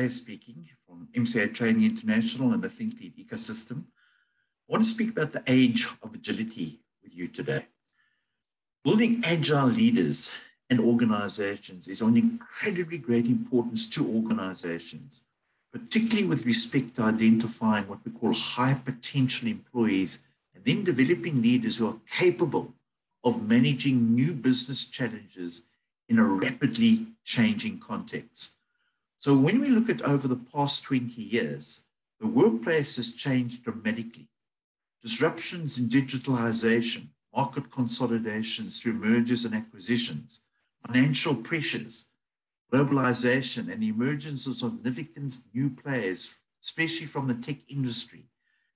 Dave speaking from MCA Training International and the Think ThinkLead ecosystem. I want to speak about the age of agility with you today. Building agile leaders and organizations is of incredibly great importance to organizations, particularly with respect to identifying what we call high potential employees and then developing leaders who are capable of managing new business challenges in a rapidly changing context. So, when we look at over the past 20 years, the workplace has changed dramatically. Disruptions in digitalization, market consolidations through mergers and acquisitions, financial pressures, globalization, and the emergence of significant new players, especially from the tech industry,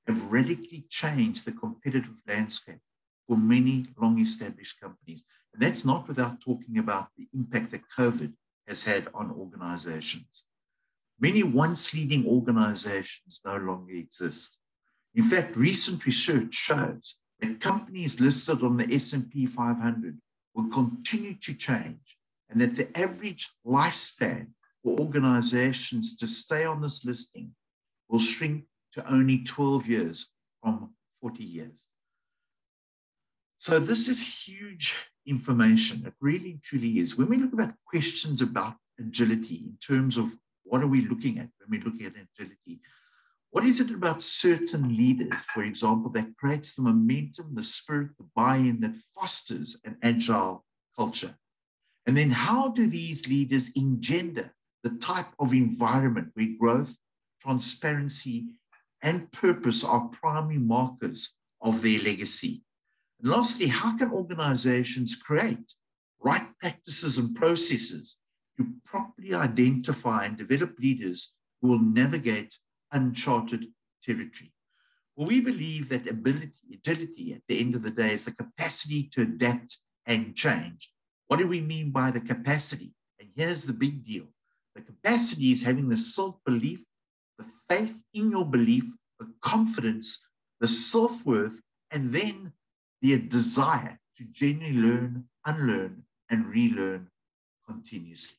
have radically changed the competitive landscape for many long established companies. And that's not without talking about the impact that COVID has had on organizations. Many once leading organizations no longer exist. In fact, recent research shows that companies listed on the S&P 500 will continue to change and that the average lifespan for organizations to stay on this listing will shrink to only 12 years from 40 years. So this is huge information. It really truly is. When we look about questions about agility in terms of what are we looking at when we're looking at agility, what is it about certain leaders, for example, that creates the momentum, the spirit, the buy-in that fosters an agile culture? And then how do these leaders engender the type of environment where growth, transparency, and purpose are primary markers of their legacy? And lastly, how can organizations create right practices and processes to properly identify and develop leaders who will navigate uncharted territory? Well, we believe that ability, agility at the end of the day is the capacity to adapt and change. What do we mean by the capacity? And here's the big deal. The capacity is having the self-belief, the faith in your belief, the confidence, the self-worth, and then the desire to genuinely learn, unlearn, and relearn continuously.